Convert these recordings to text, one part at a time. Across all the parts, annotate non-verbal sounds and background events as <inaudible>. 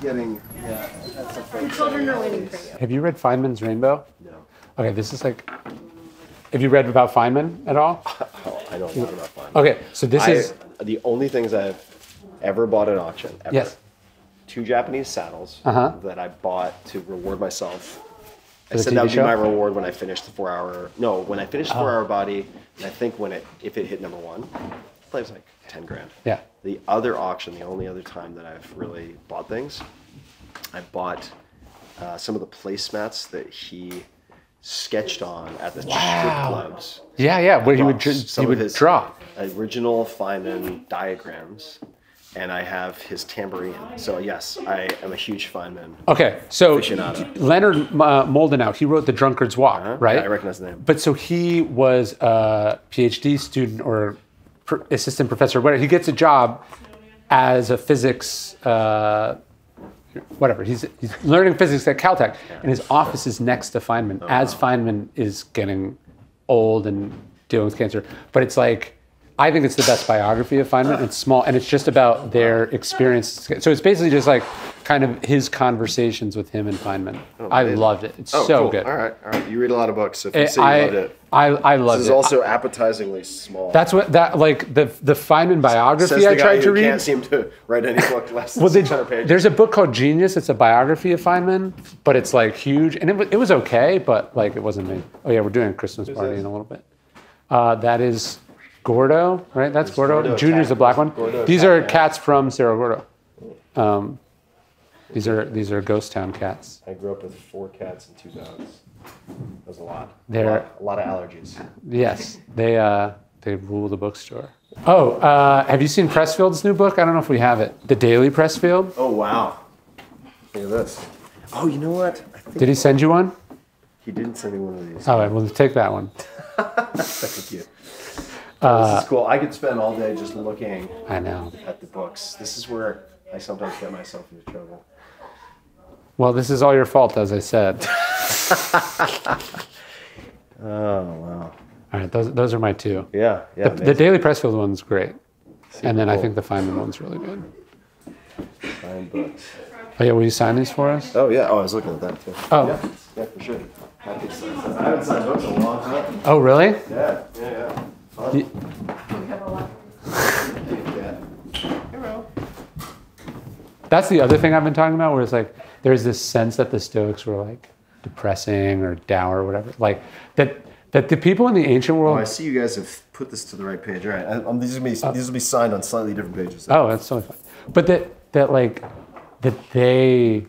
getting yeah. That's a children are waiting for you. Have you read Feynman's Rainbow? No, Okay, this is like. Have you read about Feynman at all? <laughs> oh, I don't know about fun. Okay, so this I, is the only things I've ever bought at auction. Ever, yes. Two Japanese saddles Uh-huh. that I bought to reward myself. I For the said that TV would be my reward when I finished the four hour. No, when I finished the Oh. four hour body, and I think when it if it hit number one, it was like ten grand. Yeah. The other auction, the only other time that I've really bought things, I bought uh, some of the placemats that he sketched on at the strip Wow. clubs. Yeah, yeah, where he would Draws. ju- Some he would his draw. original Feynman diagrams, and I have his tambourine. So yes, I am a huge Feynman. Okay, so Aficionado. Leonard uh, Mlodinow, he wrote The Drunkard's Walk, Huh? right? Yeah, I recognize the name. But so he was a PhD student or assistant professor, whatever. He gets a job as a physics, uh, whatever. He's, he's learning physics at Caltech, and his office is next to Feynman as Feynman is getting old and dealing with cancer. But it's like, I think it's the best biography of Feynman. It's small, and it's just about their experience. So it's basically just like kind of his conversations with him and Feynman. I amazing. loved it. It's Oh, so cool. good. All right, all right. You read a lot of books. So if you Eh, say you I, loved it, I, I loved this is it. also appetizingly small. That's what that like the the Feynman biography the I tried to read. Can't seem to write any book less than Well, they, 600 pages. there's a book called Genius. It's a biography of Feynman, but it's like huge, and it, it was okay, but like it wasn't me. Oh yeah, we're doing a Christmas party this? in a little bit. Uh, that is Gordo, right? That's Gordo. Gordo, Junior's the black one. Gordo, these cat, are yeah. cats from Cerro Gordo. Um, these are these are ghost town cats. I grew up with four cats and two dogs. That was a lot. They're- a lot, a lot of allergies. Yes, they uh, they rule the bookstore. Oh, uh, have you seen Pressfield's new book? I don't know if we have it. The Daily Pressfield. Oh wow! Look at this. Oh, you know what? Did he send you one? he didn't send me one of these. All right, well, take that one. <laughs> Thank you. Uh, this is cool. I could spend all day just looking I know. at the books. This is where I sometimes get myself into trouble. Well, this is all your fault, as I said. <laughs> <laughs> Oh wow. All right, those, those are my two. Yeah, yeah. The, the Daily Pressfield one's great. And then I think the Feynman one's really good. Fine books. Oh, yeah, will you sign these for us? Oh yeah. Oh, I was looking at that too. Oh. Yeah, yeah for sure. Happy to sign. I haven't signed books in a long time. Oh, really? Yeah, yeah, yeah. Fun. Y- We have a lot. <laughs> Yeah. That's the other thing I've been talking about, where it's like there's this sense that the Stoics were like depressing or dour or whatever. Like that that the people in the ancient world. Oh, I see you guys have put this to the right page. All right. I, um, these will be these will be signed on slightly different pages. Oh, that's totally fine. But that that like that they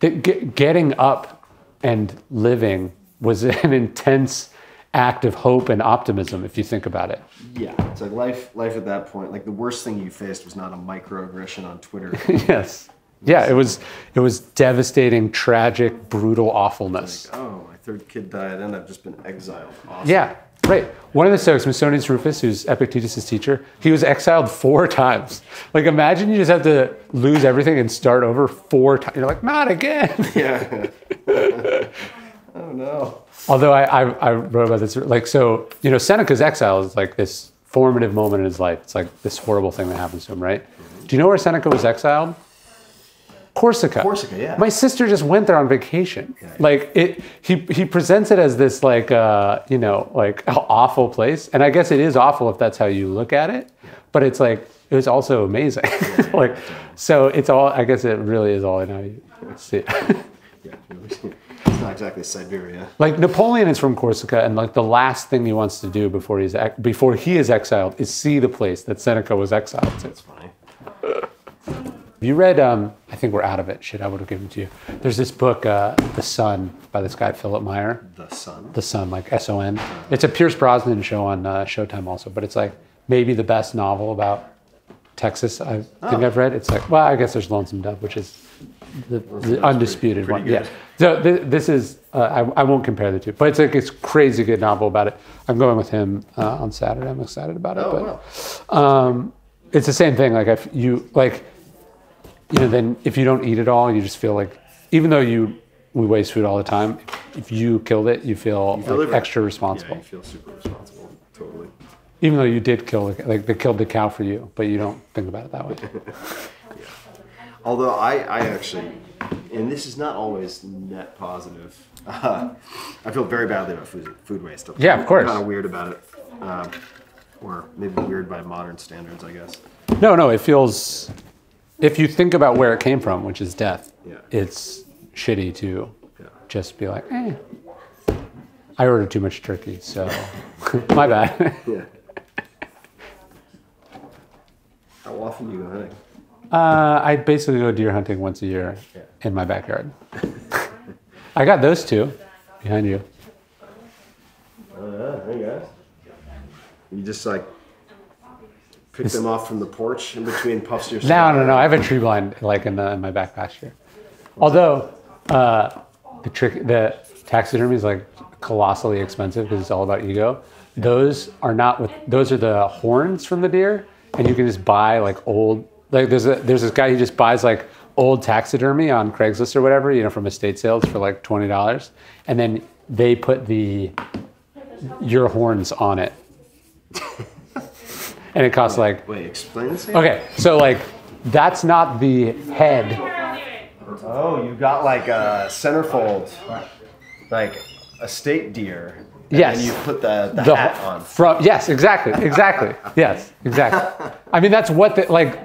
that get, getting up and living was <laughs> an intense act of hope and optimism if you think about it. Yeah, it's like life. Life at that point, like the worst thing you faced was not a microaggression on Twitter. <laughs> yes. Yeah, it was it was devastating, tragic, brutal awfulness. Like, oh, my third kid died, and I've just been exiled. Awesome. Yeah, right. One of the Stoics, Musonius Rufus, who's Epictetus' teacher, he was exiled four times. Like, imagine you just have to lose everything and start over four times. You're like, not again. <laughs> Yeah. <laughs> oh no. Although I, I, I wrote about this, like, so, you know, Seneca's exile is like this formative moment in his life. It's like this horrible thing that happens to him, right? Do you know where Seneca was exiled? Corsica. Corsica, yeah. My sister just went there on vacation. Yeah. Like it, he he presents it as this like uh, you know like <laughs> awful place, and I guess it is awful if that's how you look at it. But it's like it was also amazing. <laughs> like so, it's all. I guess it really is all in how you see it. Yeah. <laughs> It's not exactly Siberia. like Napoleon is from Corsica, and like the last thing he wants to do before he's before he is exiled is see the place that Seneca was exiled to. It's funny. You read, um, I think we're out of it. Shit, I would have given it to you. There's this book, uh, The Son, by this guy, Philipp Meyer. The sun. The Son, like S O N. It's a Pierce Brosnan show on uh, Showtime also, but it's like maybe the best novel about Texas I think Oh. I've read. It's like, well, I guess there's Lonesome Dove, which is the, the undisputed pretty one. good. Yeah. So th- this is, uh, I, I won't compare the two, but it's like it's crazy good novel about it. I'm going with him uh, on Saturday. I'm excited about it. Oh but wow. um, it's the same thing. Like if you like, you know, then if you don't eat it all, you just feel like, even though you we waste food all the time, if you killed it, you feel like deliver. extra Yeah, responsible. you feel super responsible. Totally. Even though you did kill, the, like they killed the cow for you, but you don't think about it that way. <laughs> Although I, I actually, and this is not always net positive. Uh, <laughs> I feel very badly about food, food waste. Yeah, of course. Kind of weird about it, um, or maybe weird by modern standards, I guess. No, no, it feels. If you think about where it came from, which is death, Yeah. it's shitty to Yeah. just be like, eh. I ordered too much turkey, so <laughs> my bad. Yeah. How often do you go hunting? Uh, I basically go deer hunting once a year Yeah. in my backyard. <laughs> I got those two behind you. Oh yeah, hey guys. You just like pick them off from the porch in between puffs your No, no, no. I have a tree blind like in, the, in my back pasture. Although uh, the trick, the taxidermy is like colossally expensive because it's all about ego. Those are not with. Those are the horns from the deer, and you can just buy like old. Like there's a there's this guy who just buys like old taxidermy on Craigslist or whatever, you know, from estate sales for like twenty dollars, and then they put the your horns on it, <laughs> and it costs like Wait, explain this. again? Okay, so like that's not the head. Oh, you got like a centerfold, like a state deer. And Yes. then you put the, the, The hat on. from yes, exactly, exactly, <laughs> yes, exactly. I mean that's what the like.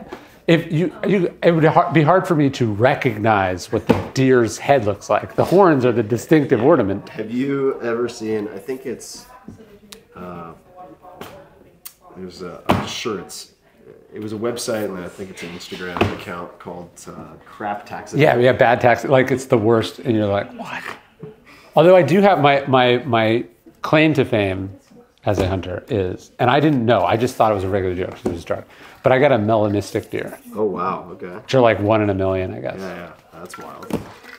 If you you it would be hard for me to recognize what the deer's head looks like. The horns are the distinctive ornament. Have you ever seen? I think it's. Uh, there's a. I'm sure it's. It was a website, and I think it's an Instagram account called uh, Crap Taxes. Yeah, we have bad taxes. Like it's the worst, and you're like, what? Although I do have my my my claim to fame as a hunter is, and I didn't know. I just thought it was a regular deer because it was dark. But I got a melanistic deer, Oh wow. Okay. which are like one in a million, I guess. Yeah, yeah. That's wild.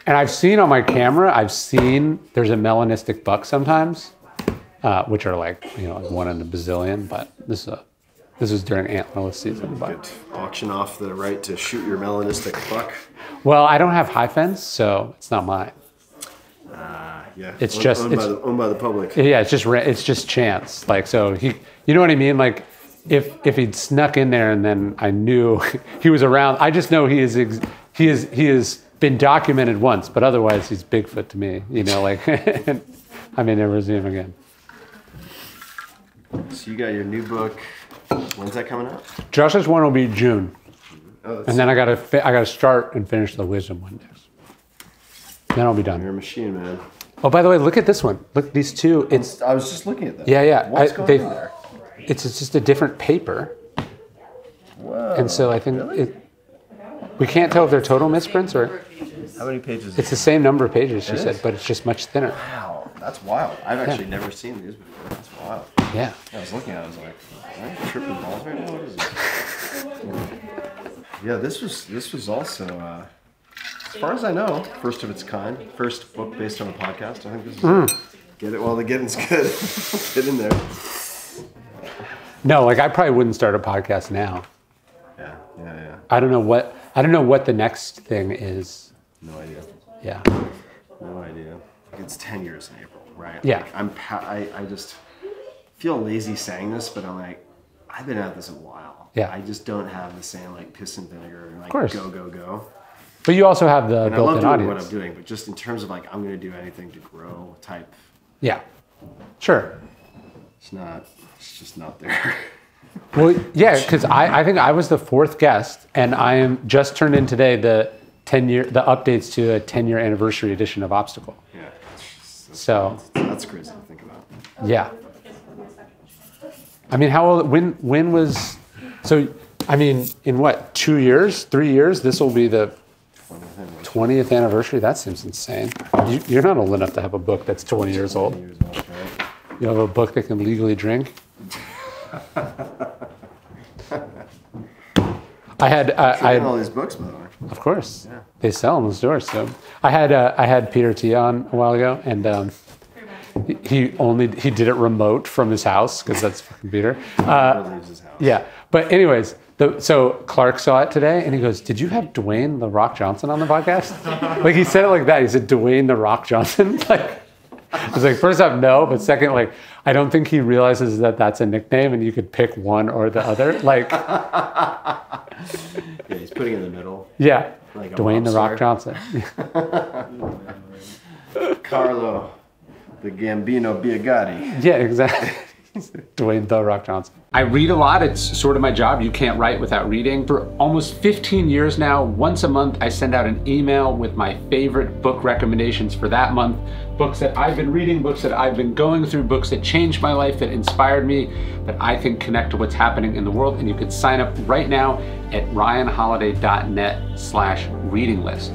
And I've seen on my camera, I've seen there's a melanistic buck sometimes, uh, which are like you know like one in a bazillion. But this is a this is during antlerless season. But Could auction off the right to shoot your melanistic buck. well, I don't have high fence, so it's not mine. Uh, yeah. It's owned, just- owned, it's- by the, owned by the public. Yeah, it's just it's just chance. Like so he, you know what I mean? Like if if he'd snuck in there and then I knew <laughs> he was around, I just know he is ex- he is he has been documented once, but otherwise he's Bigfoot to me. You know, like <laughs> I may never see him again. So you got your new book. When's that coming out? Josh's one will be June, Oh, and then I gotta fi- I gotta start and finish the Wisdom one next. Then I'll be done. you're a machine, man. Oh, by the way, look at this one. Look, these two. It's I was just looking at them. Yeah, yeah. What's I- going on there? it's just a different paper. Whoa. And so I think it, we can't tell if they're total misprints or How many pages? it's the same number of pages, she said, but it's just much thinner. Wow, that's wild. I've actually never seen these before. That's wild. Yeah. I was looking at it, I was like, am I tripping balls right now? What is this? <laughs> yeah, this was this was also, uh, as far as I know, first of its kind. First book based on a podcast. I think this is Hmm. get it while the getting's good. <laughs> get in there. No, like I probably wouldn't start a podcast now. Yeah, yeah, yeah. I don't know what I don't know what the next thing is. No idea. Yeah. No idea. It's ten years in April, right? Yeah. Like, I'm. Pa- I I just feel lazy saying this, but I'm like, I've been at this a while. Yeah. I just don't have the same like piss and vinegar and like course. go go go. But you also have the And I love built-in doing what. I'm doing, but just in terms of like I'm going to do anything to grow type, Yeah. Sure. it's not. It's just not there. <laughs> Well, yeah, because I, I think I was the fourth guest, and I am just turned in today the ten year the updates to a ten year anniversary edition of Obstacle. yeah. It's just, So that's crazy to think about. yeah. I mean, how old? When when was? So I mean, in what two years, three years? This will be the twentieth anniversary. That seems insane. You, you're not old enough to have a book that's twenty years old. Years old, right? You have a book that can legally drink. I had uh, I had all these books, by the way. Of course, yeah. they sell in the stores. So I had uh, I had Peter T on a while ago, and um, he- only he did it remote from his house because that's fucking Peter. Uh, Never leaves his house. yeah, but anyways, the, so Clark saw it today, and he goes, "Did you have Dwayne the Rock Johnson on the podcast?" <laughs> like he said it like that. He said Dwayne the Rock Johnson. <laughs> like I was like, first off, no, but second, like I don't think he realizes that that's a nickname, and you could pick one or the other. Like Yeah, he's putting it in the middle. Yeah, Like a Dwayne the Rock. Johnson. <laughs> Carlo, the Gambino Biagatti. yeah, exactly. <laughs> Dwayne the Rock Johnson. I read a lot. It's sort of my job. You can't write without reading. For almost 15 years now, once a month, I send out an email with my favorite book recommendations for that month. Books that I've been reading, books that I've been going through, books that changed my life, that inspired me, that I think connect to what's happening in the world. And you can sign up right now at ryanholiday.net slash reading list.